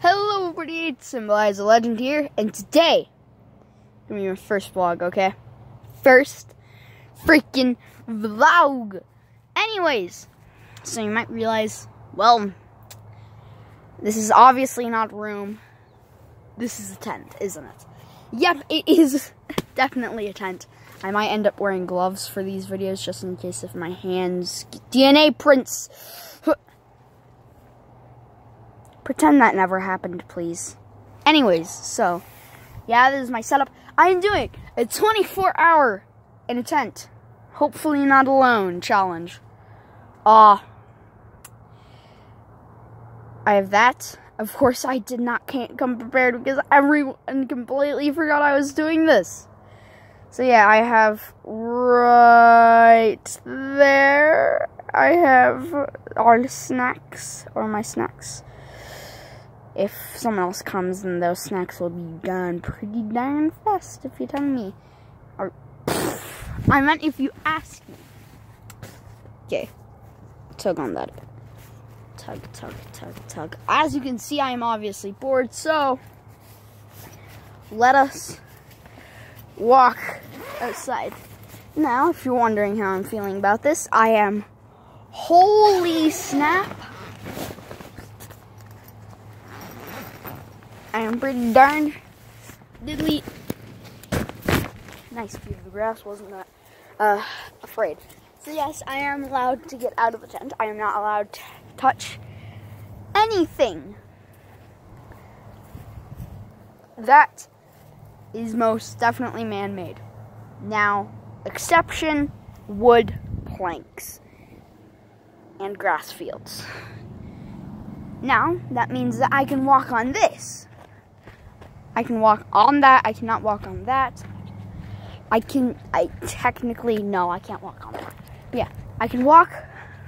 Hello, everybody. It's Symbolize the Legend here, and today, gonna be my first vlog, okay? First freaking vlog. Anyways, so you might realize, well, this is obviously not room. This is a tent, isn't it? Yep, it is definitely a tent. I might end up wearing gloves for these videos just in case if my hands DNA prints. Pretend that never happened, please. Anyways, so, yeah, this is my setup. I am doing a 24 hour in a tent. Hopefully not alone challenge. Uh, I have that. Of course, I did not can't come prepared because everyone completely forgot I was doing this. So yeah, I have right there. I have our snacks or my snacks if someone else comes, then those snacks will be gone pretty darn fast, if you tell me. Or, pff, I meant if you ask me. Okay, tug on that. Tug, tug, tug, tug. As you can see, I am obviously bored, so let us walk outside. Now, if you're wondering how I'm feeling about this, I am holy snap. I am pretty darn diddly. Nice view of the grass, wasn't that uh, afraid. So yes, I am allowed to get out of the tent. I am not allowed to touch anything. That is most definitely man-made. Now, exception, wood planks and grass fields. Now, that means that I can walk on this. I can walk on that. I cannot walk on that. I can, I technically, no, I can't walk on that. Yeah, I can walk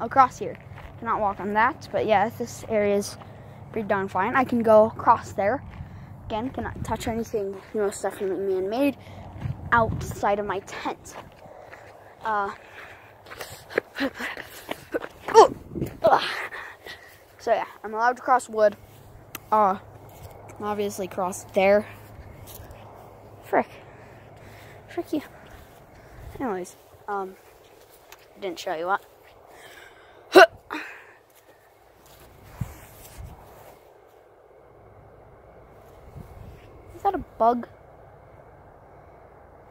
across here. Cannot walk on that, but yeah, this area is pretty darn fine. I can go across there. Again, cannot touch anything most definitely man-made outside of my tent. Uh, so yeah, I'm allowed to cross wood. Uh, obviously crossed there. Frick. Frick you. Anyways, um, didn't show you what. Is that a bug?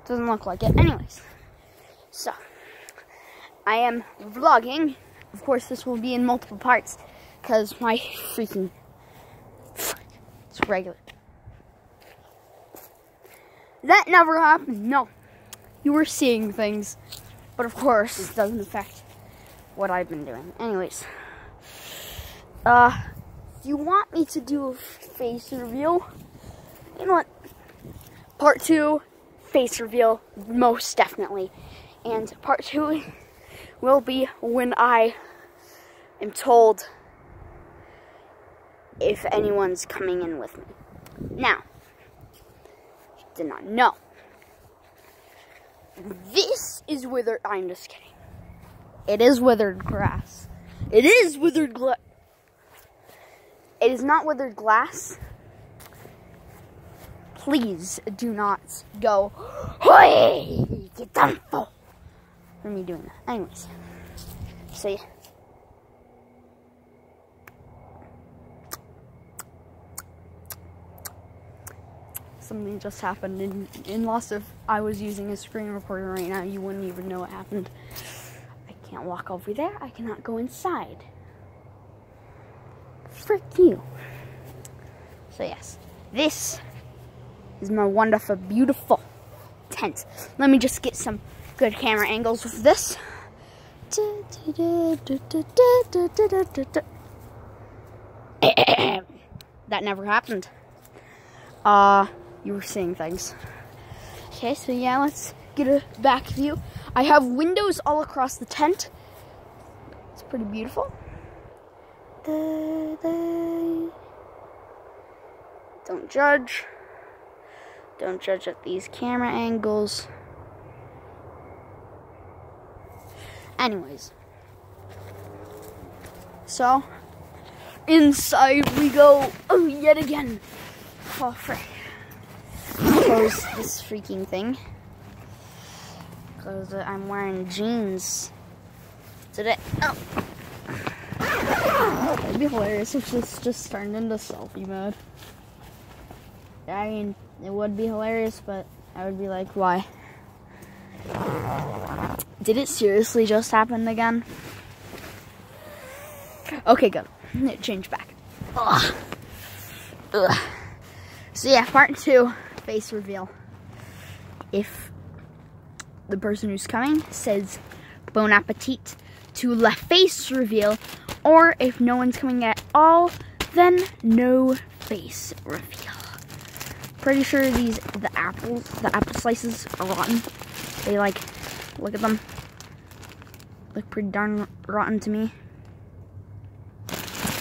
Doesn't look like it. Anyways, so I am vlogging. Of course, this will be in multiple parts because my freaking regular. That never happened. No. You were seeing things. But of course, it doesn't affect what I've been doing. Anyways. Uh, you want me to do a face reveal, you know what? Part two, face reveal, most definitely. And part two will be when I am told if anyone's coming in with me. Now, did not know. This is withered. I'm just kidding. It is withered grass. It is withered glass. It is not withered glass. Please do not go. Hey, get done for me doing that. Anyways, so yeah. Something just happened and, unless if I was using a screen recorder right now, you wouldn't even know what happened. I can't walk over there. I cannot go inside. Frick you. So yes, this is my wonderful, beautiful tent. Let me just get some good camera angles with this. that never happened. Uh, you were seeing things. Okay, so yeah, let's get a back view. I have windows all across the tent. It's pretty beautiful. Don't judge. Don't judge at these camera angles. Anyways. So, inside we go. Oh, yet again. Oh, frick. Close this freaking thing. Because uh, I'm wearing jeans today. Oh. That'd be hilarious if this just turned into selfie mode. I mean, it would be hilarious, but I would be like, why? Did it seriously just happen again? Okay, good. It changed back. Ugh. Ugh. So yeah, part two, face reveal. If the person who's coming says bon appetit to la face reveal, or if no one's coming at all, then no face reveal. Pretty sure these, the apples, the apple slices are rotten. They like, look at them. Look pretty darn rotten to me.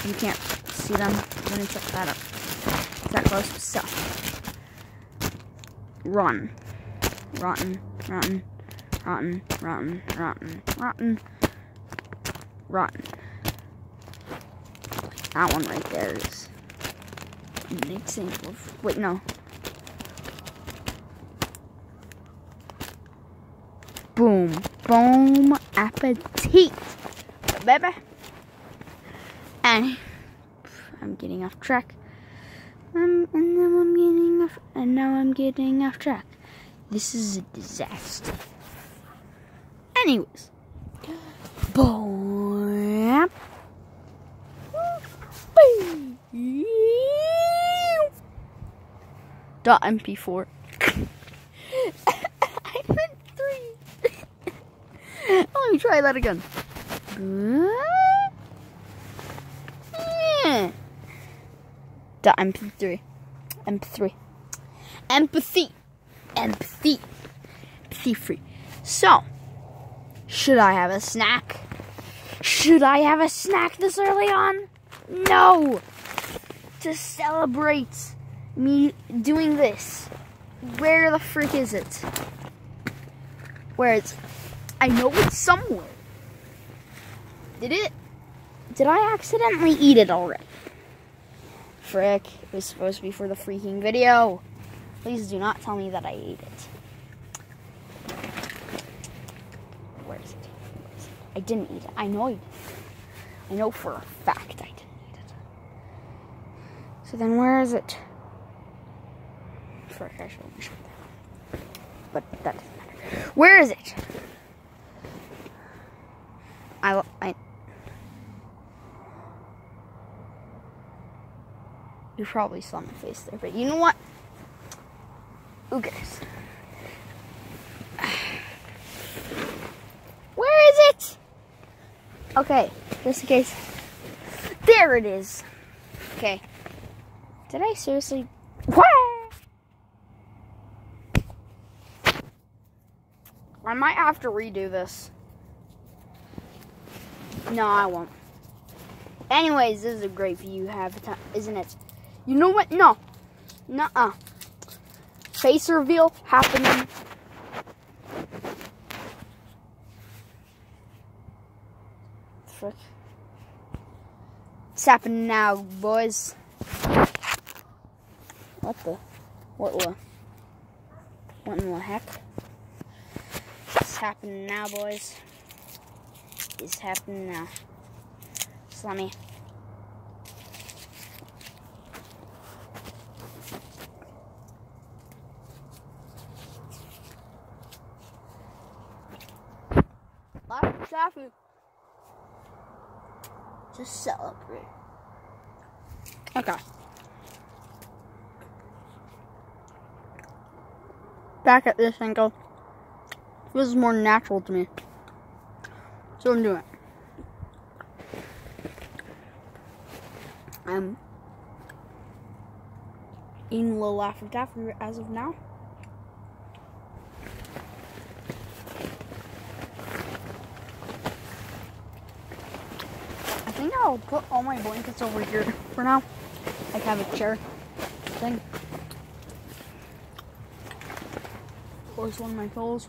You can't see them. I'm gonna check that up. Is that close? So. Rotten. Rotten, rotten, rotten, rotten, rotten, rotten, rotten. That one right there is an example of, wait, no. Boom, boom, appetit, baby. And I'm getting off track. Um, and then I'm getting off, and now I'm getting off track. This is a disaster. Anyways. Boom. Dot MP4. I meant three. Let me try that again. Dot MP3. MP3. Empathy. Empathy. Empathy free. So, should I have a snack? Should I have a snack this early on? No! To celebrate me doing this. Where the frick is it? Where it's. I know it's somewhere. Did it? Did I accidentally eat it already? Frick. It was supposed to be for the freaking video. Please do not tell me that I ate it. Where is it? Where is it? I didn't eat it. I know I. I know for a fact I didn't eat it. So then where is it? Frick, I should have that. But that doesn't matter. Where is it? I, I, you probably saw my face there, but you know what? Cares? Where is it? Okay, just in case. There it is. Okay. Did I seriously? What? I might have to redo this. No, I won't. Anyways, this is a great view, have isn't it? You know what? No. Nuh-uh. Face reveal happening. Frick. It's happening now, boys. What the? What the? What in the heck? It's happening now, boys. It's happening now. Slummy. Life traffic. Just celebrate. Okay. Back at this angle. This is more natural to me. So I'm doing. it. I'm little Laffy Taffy as of now. I'll put all my blankets over here for now. I have a chair thing. Of course, one of my pillows.